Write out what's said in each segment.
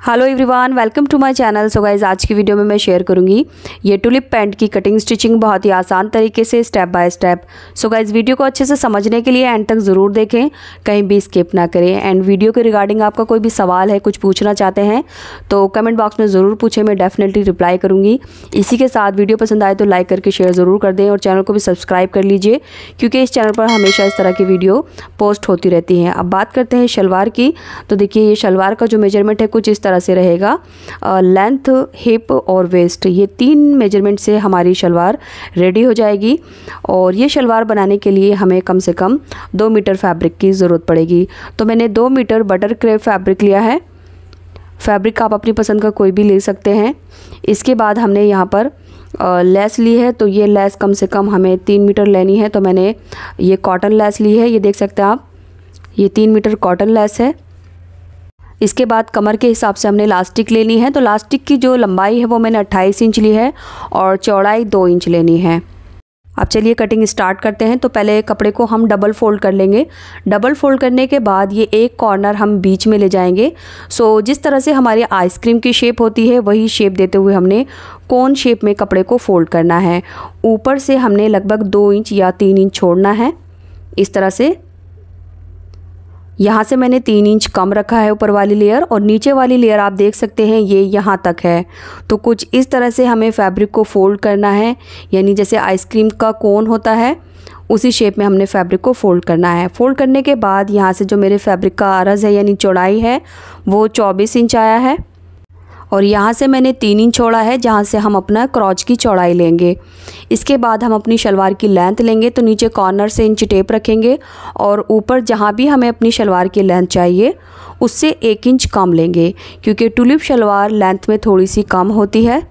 Hello everyone welcome to my channel so guys आज की video में मैं शेयर करूँगी ये टुलिप पैंट की कटिंग स्टिचिंग बहुत ही आसान तरीके से step by step so guys video को अच्छे से समझने के लिए एंड तक ज़रूर देखें, कहीं भी स्किप ना करें. एंड वीडियो के रिगार्डिंग आपका कोई भी सवाल है, कुछ पूछना चाहते हैं तो कमेंट बॉक्स में ज़रूर पूछें, मैं डेफिनेटली रिप्लाई करूँगी. इसी के साथ वीडियो पसंद आए तो लाइक करके शेयर ज़रूर कर दें और चैनल को भी सब्सक्राइब कर लीजिए, क्योंकि इस चैनल पर हमेशा इस तरह की वीडियो पोस्ट होती रहती हैं. अब बात करते हैं शलवार की. तो देखिए, ये शलवार का जो मेज़रमेंट है, कुछ इस तरह से रहेगा। लेंथ हिप और वेस्ट ये तीन मेज़रमेंट से हमारी शलवार रेडी हो जाएगी। और ये शलवार बनाने के लिए हमें कम से कम दो मीटर फैब्रिक की ज़रूरत पड़ेगी। तो मैंने दो मीटर बटर क्रेप फैब्रिक लिया है। फैब्रिक आप अपनी पसंद का कोई भी ले सकते हैं। इसके बाद हमने यहाँ पर लेस ली है तो ये लेस कम से कम हमें तीन मीटर लेनी है। तो मैंने ये कॉटन लेस ली है, ये देख सकते हैं आप। ये तीन मीटर कॉटन लेस है। इसके बाद कमर के हिसाब से हमने लास्टिक लेनी है तो लास्टिक की जो लंबाई है वो मैंने 28 इंच ली है और चौड़ाई दो इंच लेनी है। अब चलिए कटिंग स्टार्ट करते हैं तो पहले कपड़े को हम डबल फोल्ड कर लेंगे। डबल फोल्ड करने के बाद ये एक कॉर्नर हम बीच में ले जाएँगे। सो जिस तरह से हमारी आइसक्रीम की शेप होती है, वही शेप देते हुए हमने कौन शेप में कपड़े को फोल्ड करना है। ऊपर से हमने लगभग दो इंच या तीन इंच छोड़ना है। इस तरह से यहाँ से मैंने तीन इंच कम रखा है ऊपर वाली लेयर और नीचे वाली लेयर आप देख सकते हैं, ये यहाँ तक है। तो कुछ इस तरह से हमें फैब्रिक को फोल्ड करना है, यानी जैसे आइसक्रीम का कोन होता है, उसी शेप में हमने फैब्रिक को फोल्ड करना है। फोल्ड करने के बाद यहाँ से जो मेरे फैब्रिक का अरज़ है, यानी चौड़ाई है, वो चौबीस इंच आया है। और यहाँ से मैंने तीन इंच छोड़ा है, जहाँ से हम अपना क्रॉच की चौड़ाई लेंगे। इसके बाद हम अपनी शलवार की लेंथ लेंगे तो नीचे कॉर्नर से इंच टेप रखेंगे और ऊपर जहाँ भी हमें अपनी शलवार की लेंथ चाहिए, उससे एक इंच कम लेंगे, क्योंकि टुलिप शलवार लेंथ में थोड़ी सी कम होती है।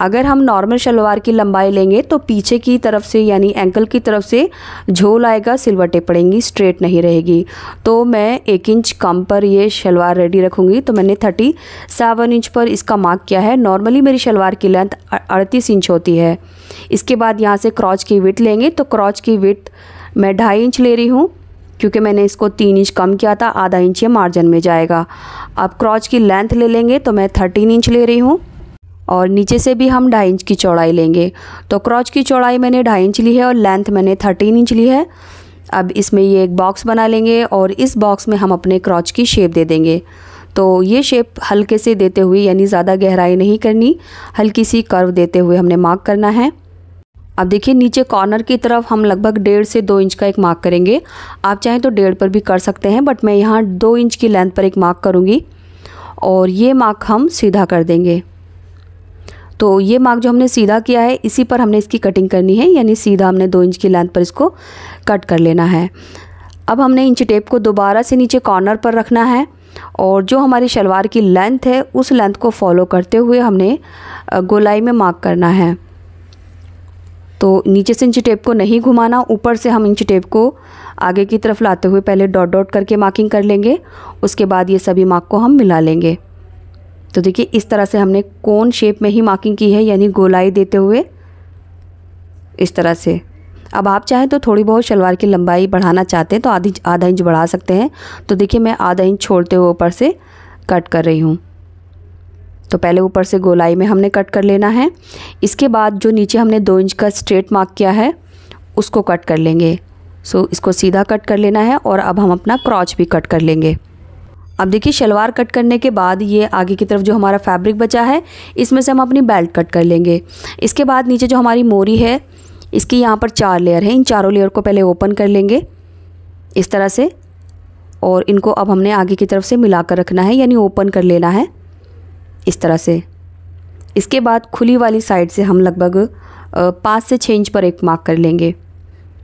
अगर हम नॉर्मल शलवार की लंबाई लेंगे तो पीछे की तरफ़ से, यानी एंकल की तरफ़ से, झोल आएगा सिलवटें पड़ेंगी स्ट्रेट नहीं रहेगी। तो मैं एक इंच कम पर ये शलवार रेडी रखूँगी। तो मैंने थर्टी सेवन इंच पर इसका मार्क किया है। नॉर्मली मेरी शलवार की लेंथ अड़तीस इंच होती है। इसके बाद यहाँ से क्रॉच की विथ लेंगे। तो क्रॉच की विथ मैं ढाई इंच ले रही हूँ, क्योंकि मैंने इसको तीन इंच कम किया था। आधा इंच ये मार्जिन में जाएगा। अब क्रॉच की लेंथ ले लेंगे तो मैं थर्टीन इंच ले रही हूँ। और नीचे से भी हम ढाई इंच की चौड़ाई लेंगे। तो क्रॉच की चौड़ाई मैंने ढाई इंच ली है और लेंथ मैंने थर्टीन इंच ली है। अब इसमें ये एक बॉक्स बना लेंगे और इस बॉक्स में हम अपने क्रॉच की शेप दे देंगे। तो ये शेप हल्के से देते हुए यानी ज़्यादा गहराई नहीं करनी, हल्की सी कर्व देते हुए हमने मार्क करना है। अब देखिए, नीचे कॉर्नर की तरफ़ हम लगभग डेढ़ से दो इंच का एक मार्क करेंगे। आप चाहें तो डेढ़ पर भी कर सकते हैं, बट मैं यहाँ दो इंच की लेंथ पर एक मार्क करूँगी और ये मार्क हम सीधा कर देंगे। तो ये मार्क जो हमने सीधा किया है, इसी पर हमने इसकी कटिंग करनी है, यानी सीधा हमने दो इंच की लेंथ पर इसको कट कर लेना है। अब हमने इंच टेप को दोबारा से नीचे कॉर्नर पर रखना है और जो हमारी शलवार की लेंथ है, उस लेंथ को फॉलो करते हुए हमने गोलाई में मार्क करना है। तो नीचे से इंच टेप को नहीं घुमाना, ऊपर से हम इंच टेप को आगे की तरफ़ लाते हुए पहले डॉट डॉट करके मार्किंग कर लेंगे, उसके बाद ये सभी मार्क को हम मिला लेंगे। तो देखिए, इस तरह से हमने कोन शेप में ही मार्किंग की है, यानी गोलाई देते हुए। इस तरह से। अब आप चाहें तो थोड़ी बहुत शलवार की लंबाई बढ़ाना चाहते हैं तो आधी, आधा इंच बढ़ा सकते हैं। तो देखिए, मैं आधा इंच छोड़ते हुए ऊपर से कट कर रही हूँ। तो पहले ऊपर से गोलाई में हमने कट कर लेना है। इसके बाद जो नीचे हमने दो इंच का स्ट्रेट मार्क किया है, उसको कट कर लेंगे। सो इसको सीधा कट कर लेना है और अब हम अपना क्रॉच भी कट कर लेंगे। अब देखिए, शलवार कट करने के बाद ये आगे की तरफ़ जो हमारा फैब्रिक बचा है, इसमें से हम अपनी बेल्ट कट कर लेंगे। इसके बाद नीचे जो हमारी मोरी है, इसकी यहाँ पर चार लेयर है। इन चारों लेयर को पहले ओपन कर लेंगे, इस तरह से। और इनको अब हमने आगे की तरफ़ से मिला कर रखना है, यानी ओपन कर लेना है, इस तरह से। इसके बाद खुली वाली साइड से हम लगभग पाँच से छः इंच पर एक मार्क कर लेंगे।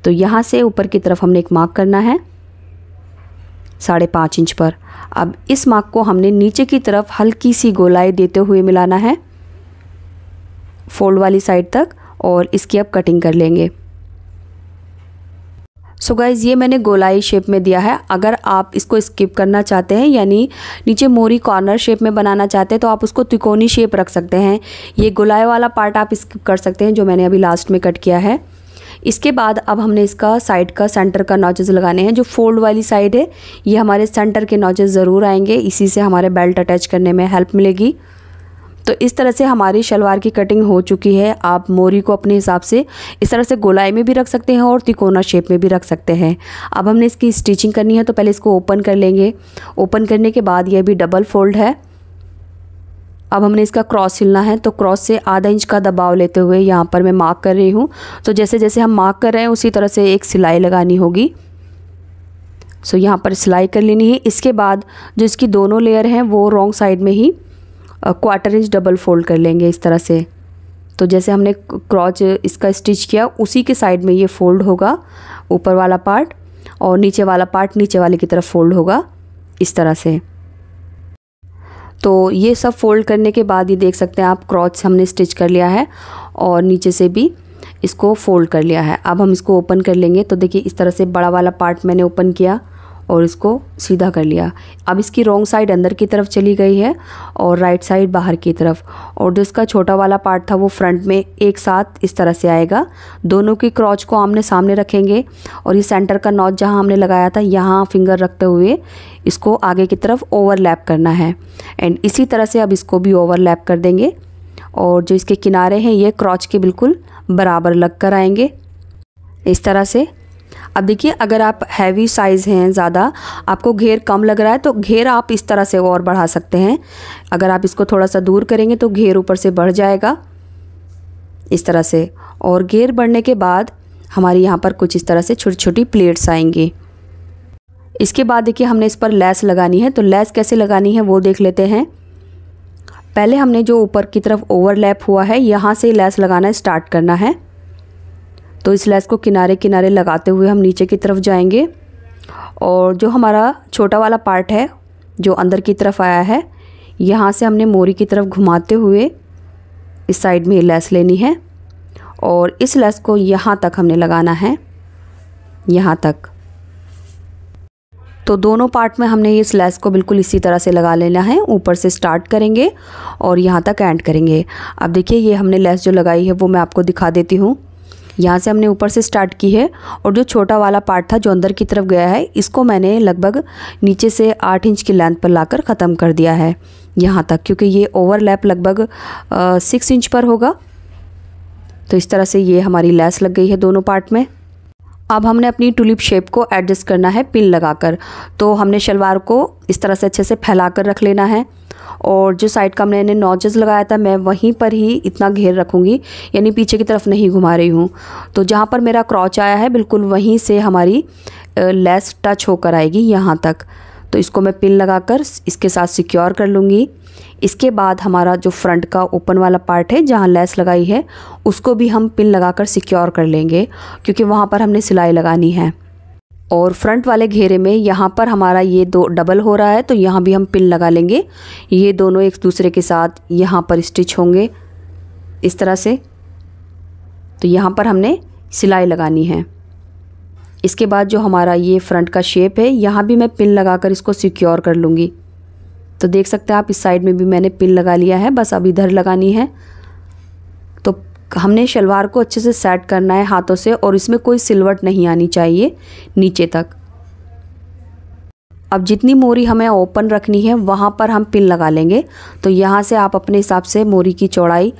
तो यहाँ से ऊपर की तरफ़ हमने एक मार्क करना है, साढ़े पाँच इंच पर। अब इस मार्क को हमने नीचे की तरफ़ हल्की सी गोलाई देते हुए मिलाना है। फोल्ड वाली साइड तक और इसकी अब कटिंग कर लेंगे। सो so गाइज़ ये मैंने गोलाई शेप में दिया है। अगर आप इसको स्किप करना चाहते हैं, यानी नीचे मोरी कॉर्नर शेप में बनाना चाहते हैं तो आप उसको त्रिकोणी शेप रख सकते हैं। ये गोलाई वाला पार्ट आप स्किप कर सकते हैं, जो मैंने अभी लास्ट में कट किया है। इसके बाद अब हमने इसका साइड का सेंटर का नॉचेस लगाने हैं, जो फोल्ड वाली साइड है, ये हमारे सेंटर के नॉचेस ज़रूर आएँगे। इसी से हमारे बेल्ट अटैच करने में हेल्प मिलेगी। तो इस तरह से हमारी शलवार की कटिंग हो चुकी है। आप मोरी को अपने हिसाब से इस तरह से गोलाई में भी रख सकते हैं और तिकोना शेप में भी रख सकते हैं। अब हमने इसकी स्टिचिंग करनी है तो पहले इसको ओपन कर लेंगे। ओपन करने के बाद यह भी डबल फोल्ड है। अब हमने इसका क्रॉस सिलना है तो क्रॉस से आधा इंच का दबाव लेते हुए यहाँ पर मैं मार्क कर रही हूँ। तो जैसे जैसे हम मार्क कर रहे हैं, उसी तरह से एक सिलाई लगानी होगी। सो यहाँ पर सिलाई कर लेनी है। इसके बाद जो इसकी दोनों लेयर हैं, वो रॉन्ग साइड में ही क्वार्टर इंच डबल फोल्ड कर लेंगे इस तरह से। तो जैसे हमने क्रॉच इसका स्टिच किया, उसी के साइड में ये फोल्ड होगा, ऊपर वाला पार्ट और नीचे वाला पार्ट नीचे वाले की तरफ़ फोल्ड होगा, इस तरह से। तो ये सब फोल्ड करने के बाद ये देख सकते हैं आप क्रॉच हमने स्टिच कर लिया है और नीचे से भी इसको फोल्ड कर लिया है। अब हम इसको ओपन कर लेंगे। तो देखिए, इस तरह से बड़ा वाला पार्ट मैंने ओपन किया। और इसको सीधा कर लिया। अब इसकी रॉन्ग साइड अंदर की तरफ़ चली गई है और राइट साइड बाहर की तरफ़। और जो इसका छोटा वाला पार्ट था वो फ्रंट में एक साथ इस तरह से आएगा। दोनों की क्रॉच को आमने सामने रखेंगे और ये सेंटर का नॉच जहाँ हमने लगाया था, यहाँ फिंगर रखते हुए इसको आगे की तरफ़ ओवरलैप करना है। एंड इसी तरह से अब इसको भी ओवरलैप कर देंगे। और जो इसके किनारे हैं, ये क्रॉच के बिल्कुल बराबर लग कर आएँगे। इस तरह से अब देखिए, अगर आप हैवी साइज़ हैं ज़्यादा, आपको घेर कम लग रहा है तो घेर आप इस तरह से और बढ़ा सकते हैं। अगर आप इसको थोड़ा सा दूर करेंगे तो घेर ऊपर से बढ़ जाएगा। इस तरह से। और घेर बढ़ने के बाद हमारे यहाँ पर कुछ इस तरह से छोटी छोटी प्लेट्स आएँगी। इसके बाद देखिए, हमने इस पर लेस लगानी है। तो लेस कैसे लगानी है, वो देख लेते हैं। पहले हमने जो ऊपर की तरफ़ ओवरलैप हुआ है, यहाँ से लेस लगाना स्टार्ट करना है। तो इस लेस को किनारे किनारे लगाते हुए हम नीचे की तरफ़ जाएँगे। और जो हमारा छोटा वाला पार्ट है, जो अंदर की तरफ़ आया है, यहाँ से हमने मोरी की तरफ़ घुमाते हुए इस साइड में लेस लेनी है। और इस लेस को यहाँ तक हमने लगाना है। यहाँ तक। तो दोनों पार्ट में हमने इस लेस को बिल्कुल इसी तरह से लगा लेना है। ऊपर से स्टार्ट करेंगे और यहाँ तक एंड करेंगे। अब देखिए, ये हमने लेस जो लगाई है, वो मैं आपको दिखा देती हूँ। यहाँ से हमने ऊपर से स्टार्ट की है और जो छोटा वाला पार्ट था जो अंदर की तरफ़ गया है, इसको मैंने लगभग नीचे से आठ इंच की लेंथ पर लाकर ख़त्म कर दिया है यहाँ तक, क्योंकि ये ओवरलैप लगभग सिक्स इंच पर होगा। तो इस तरह से ये हमारी लैस लग गई है दोनों पार्ट में। अब हमने अपनी टुलिप शेप को एडजस्ट करना है पिन लगाकर। तो हमने शलवार को इस तरह से अच्छे से फैला कर रख लेना है। और जो साइड का मैंने नॉचेस लगाया था, मैं वहीं पर ही इतना घेर रखूँगी, यानी पीछे की तरफ़ नहीं घुमा रही हूँ। तो जहाँ पर मेरा क्रॉच आया है, बिल्कुल वहीं से हमारी लेस टच होकर आएगी यहाँ तक। तो इसको मैं पिन लगाकर इसके साथ सिक्योर कर लूँगी। इसके बाद हमारा जो फ्रंट का ओपन वाला पार्ट है, जहाँ लेस लगाई है, उसको भी हम पिन लगाकर सिक्योर कर लेंगे, क्योंकि वहाँ पर हमने सिलाई लगानी है। और फ्रंट वाले घेरे में यहाँ पर हमारा ये दो डबल हो रहा है तो यहाँ भी हम पिन लगा लेंगे। ये दोनों एक दूसरे के साथ यहाँ पर स्टिच होंगे, इस तरह से। तो यहाँ पर हमने सिलाई लगानी है। इसके बाद जो हमारा ये फ्रंट का शेप है, यहाँ भी मैं पिन लगाकर इसको सिक्योर कर लूँगी। तो देख सकते हैं आप, इस साइड में भी मैंने पिन लगा लिया है, बस अब इधर लगानी है। तो हमने शलवार को अच्छे से सेट करना है हाथों से, और इसमें कोई सिलवट नहीं आनी चाहिए नीचे तक। अब जितनी मोरी हमें ओपन रखनी है, वहाँ पर हम पिन लगा लेंगे। तो यहाँ से आप अपने हिसाब से मोरी की चौड़ाई,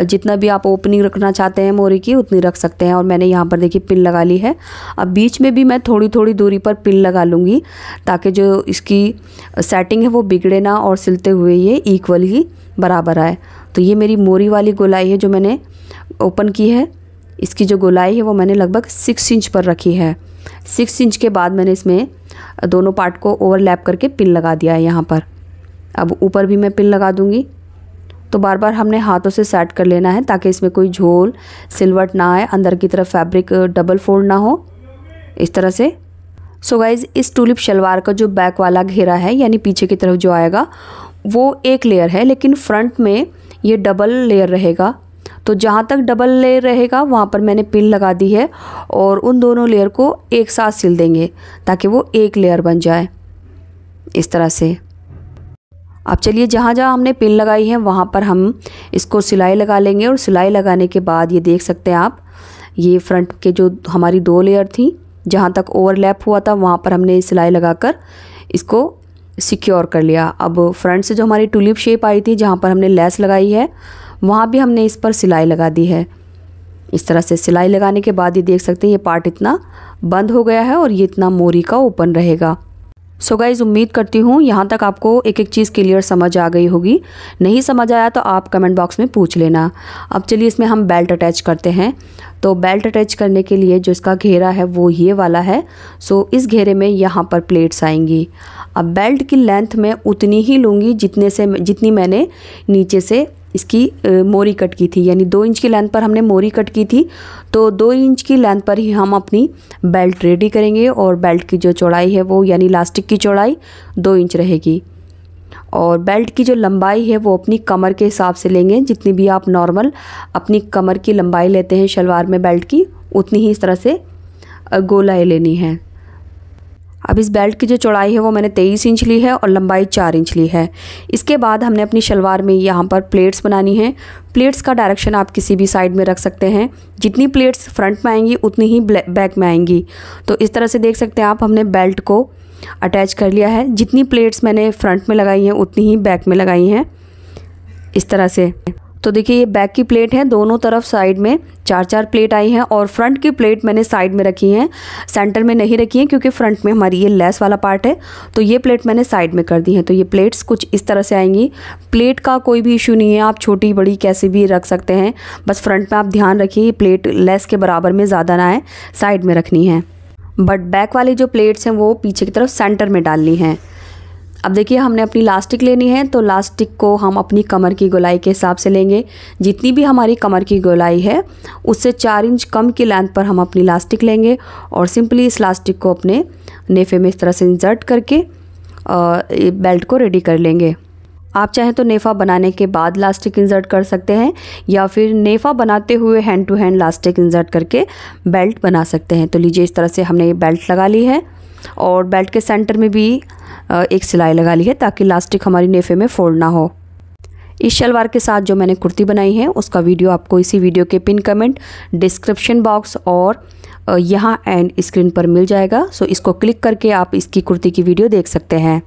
जितना भी आप ओपनिंग रखना चाहते हैं मोरी की, उतनी रख सकते हैं। और मैंने यहाँ पर देखिए पिन लगा ली है। अब बीच में भी मैं थोड़ी थोड़ी दूरी पर पिन लगा लूँगी, ताकि जो इसकी सेटिंग है वो बिगड़े ना और सिलते हुए ये इक्वल ही बराबर आए। तो ये मेरी मोरी वाली गोलाई है जो मैंने ओपन की है। इसकी जो गोलाई है वो मैंने लगभग सिक्स इंच पर रखी है। सिक्स इंच के बाद मैंने इसमें दोनों पार्ट को ओवरलैप करके पिन लगा दिया है यहाँ पर। अब ऊपर भी मैं पिन लगा दूँगी। तो बार बार हमने हाथों से सेट कर लेना है ताकि इसमें कोई झोल, सिलवट ना आए, अंदर की तरफ़ फैब्रिक डबल फोल्ड ना हो। इस तरह से। सो so गाइज़ इस टूलिप शलवार का जो बैक वाला घेरा है, यानी पीछे की तरफ़ जो आएगा, वो एक लेयर है, लेकिन फ्रंट में ये डबल लेयर रहेगा। तो जहाँ तक डबल लेयर रहेगा, वहाँ पर मैंने पिन लगा दी है और उन दोनों लेयर को एक साथ सिल देंगे ताकि वो एक लेयर बन जाए। इस तरह से। अब चलिए, जहाँ जहाँ हमने पिन लगाई है, वहाँ पर हम इसको सिलाई लगा लेंगे और सिलाई लगाने के बाद, ये देख सकते हैं आप, ये फ्रंट के जो हमारी दो लेयर थी, जहाँ तक ओवरलैप हुआ था, वहाँ पर हमने सिलाई लगाकर इसको सिक्योर कर लिया। अब फ्रंट से जो हमारी टूलिप शेप आई थी, जहाँ पर हमने लेस लगाई है वहाँ भी हमने इस पर सिलाई लगा दी है। इस तरह से सिलाई लगाने के बाद ये देख सकते हैं ये पार्ट इतना बंद हो गया है और ये इतना मोरी का ओपन रहेगा। सो so गाइज़ उम्मीद करती हूँ यहाँ तक आपको एक एक चीज़ क्लियर समझ आ गई होगी। नहीं समझ आया तो आप कमेंट बॉक्स में पूछ लेना। अब चलिए इसमें हम बेल्ट अटैच करते हैं। तो बेल्ट अटैच करने के लिए जो इसका घेरा है वो ये वाला है। सो so इस घेरे में यहाँ पर प्लेट्स आएँगी। अब बेल्ट की लेंथ मैं उतनी ही लूँगी जितने से जितनी मैंने नीचे से इसकी मोरी कट की थी। यानी दो इंच की लेंथ पर हमने मोरी कट की थी। तो दो इंच की लेंथ पर ही हम अपनी बेल्ट रेडी करेंगे और बेल्ट की जो चौड़ाई है वो, यानी इलास्टिक की चौड़ाई दो इंच रहेगी। और बेल्ट की जो लंबाई है वो अपनी कमर के हिसाब से लेंगे। जितनी भी आप नॉर्मल अपनी कमर की लंबाई लेते हैं, शलवार में बेल्ट की, उतनी ही इस तरह से गोलाई लेनी है। अब इस बेल्ट की जो चौड़ाई है वो मैंने तेईस इंच ली है और लंबाई चार इंच ली है। इसके बाद हमने अपनी शलवार में यहाँ पर प्लेट्स बनानी है। प्लेट्स का डायरेक्शन आप किसी भी साइड में रख सकते हैं। जितनी प्लेट्स फ्रंट में आएँगी, उतनी ही बैक में आएँगी। तो इस तरह से देख सकते हैं आप, हमने बेल्ट को अटैच कर लिया है। जितनी प्लेट्स मैंने फ्रंट में लगाई हैं, उतनी ही बैक में लगाई हैं। इस तरह से। तो देखिए, ये बैक की प्लेट है, दोनों तरफ़ साइड में चार चार प्लेट आई हैं और फ्रंट की प्लेट मैंने साइड में रखी हैं। सेंटर में नहीं रखी हैं क्योंकि फ्रंट में हमारी ये लेस वाला पार्ट है। तो ये प्लेट मैंने साइड में कर दी है। तो ये प्लेट्स कुछ इस तरह से आएँगी। प्लेट का कोई भी इशू नहीं है। आप छोटी, बड़ी कैसे भी रख सकते हैं। बस फ्रंट में आप ध्यान रखिए, ये प्लेट लेस के बराबर में ज़्यादा ना है साइड में रखनी है। बट बैक वाली जो प्लेट्स हैं, वो पीछे की तरफ़ सेंटर में डालनी है। अब देखिए, हमने अपनी लास्टिक लेनी है तो लास्टिक को हम अपनी कमर की गोलाई के हिसाब से लेंगे। जितनी भी हमारी कमर की गोलाई है, उससे चार इंच कम की लेंथ पर हम अपनी लास्टिक लेंगे और सिंपली इस लास्टिक को अपने नेफे में इस तरह से इंसर्ट करके बेल्ट को रेडी कर लेंगे। आप चाहें तो नेफ़ा बनाने के बाद लास्टिक इंसर्ट कर सकते हैं, या फिर नेफ़ा बनाते हुए hand to hand elastic insert करके बेल्ट बना सकते हैं। तो लीजिए, इस तरह से हमने ये बेल्ट लगा ली है। और बेल्ट के सेंटर में भी एक सिलाई लगा ली है ताकि लास्टिक हमारी नेफे में फोल्ड ना हो। इस शलवार के साथ जो मैंने कुर्ती बनाई है, उसका वीडियो आपको इसी वीडियो के पिन कमेंट, डिस्क्रिप्शन बॉक्स और यहाँ एंड स्क्रीन पर मिल जाएगा। सो इसको क्लिक करके आप इसकी कुर्ती की वीडियो देख सकते हैं।